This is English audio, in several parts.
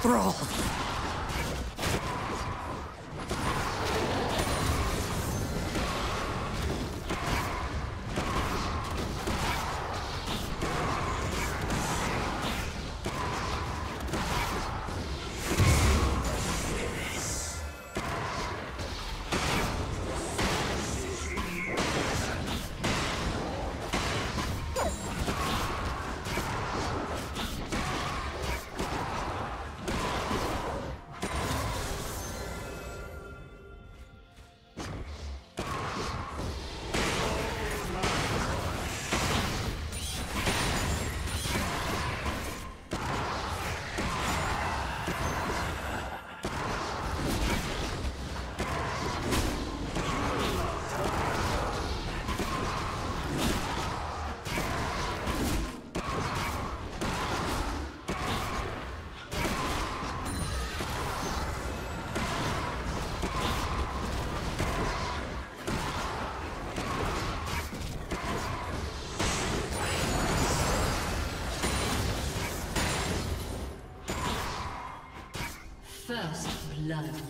thrall. Blood.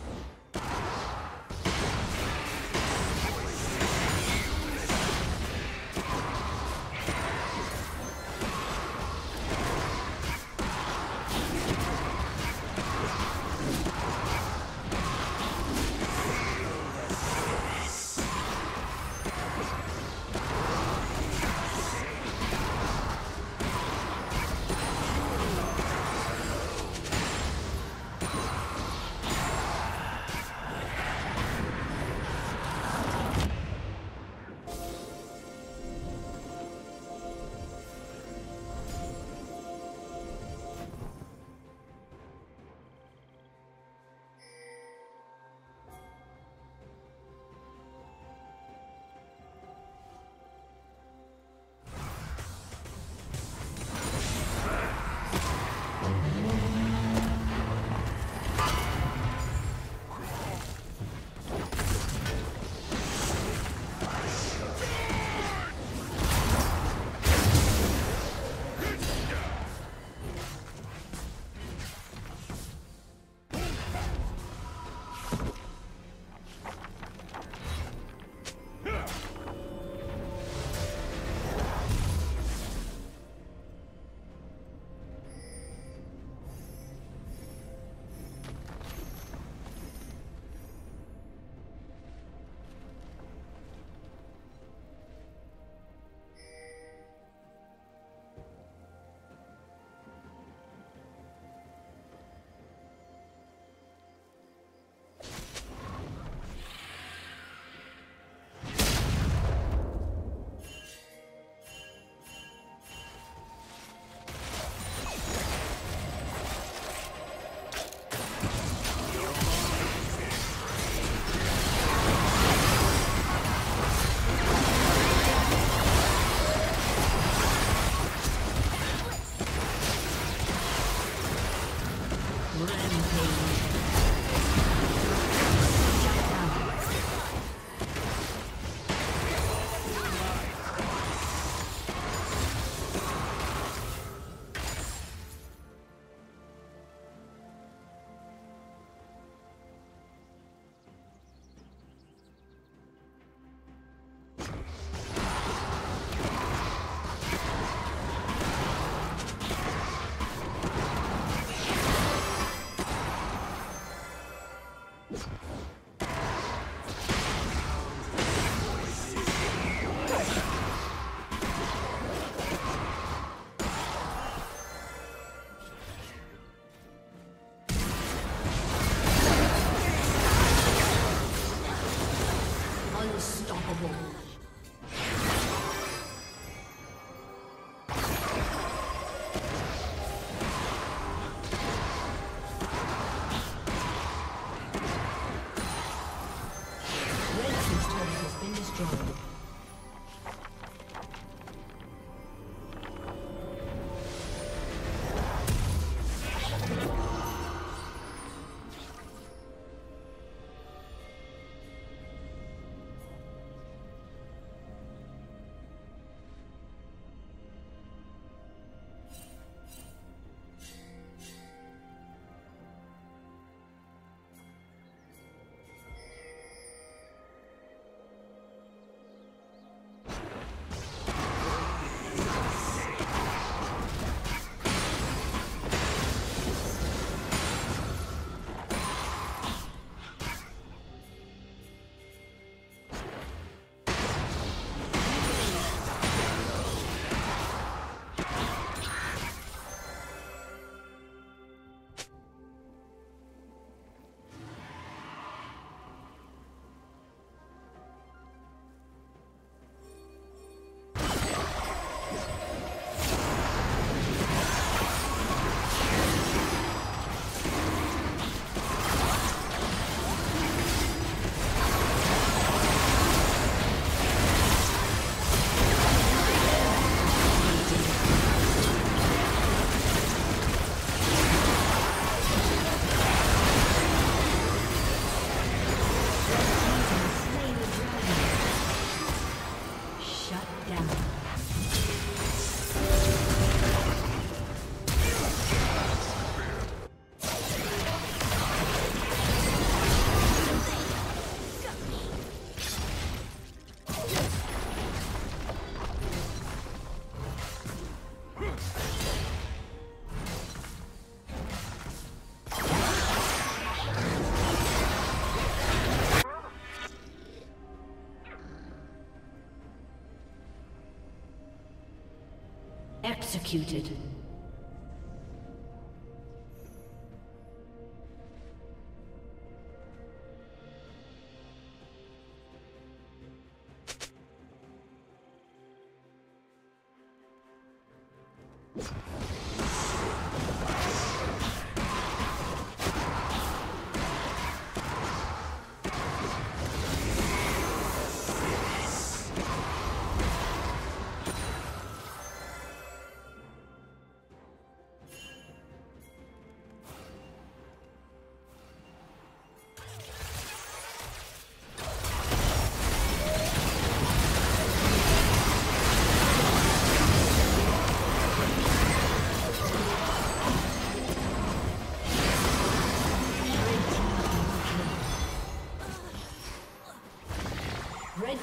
Executed.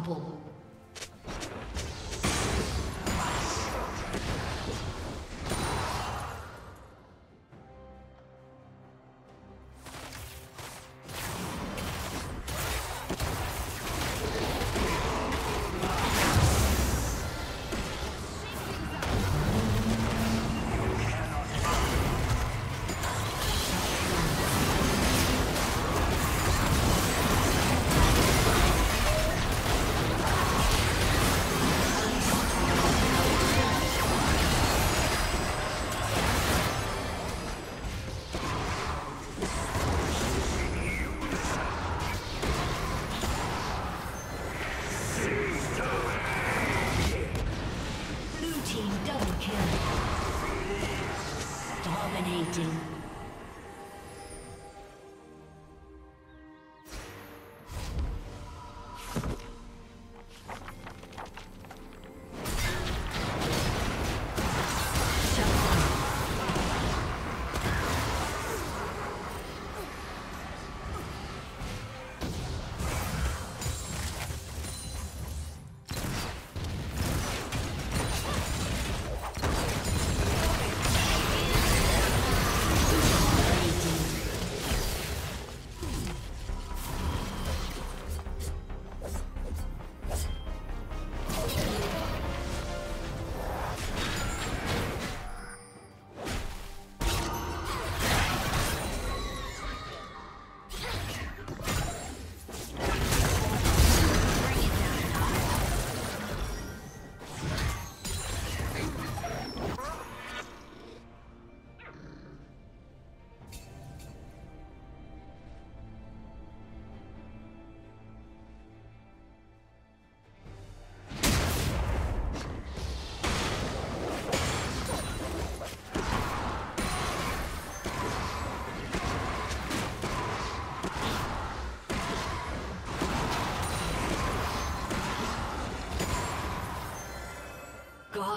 Unstoppable.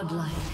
Godlike.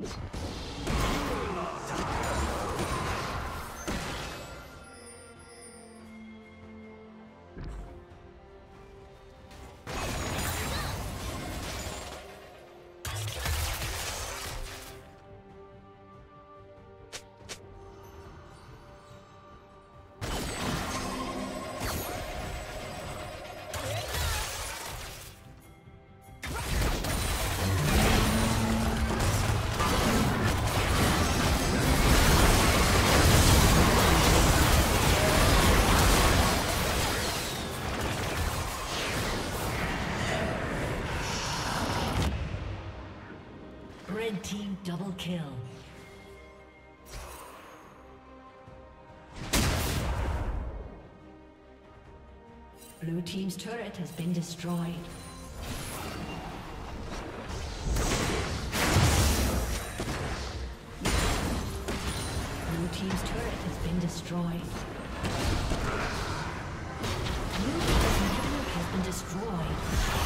you Team double kill. Blue Team's turret has been destroyed. Blue Team's turret has been destroyed. Blue Team's has been destroyed.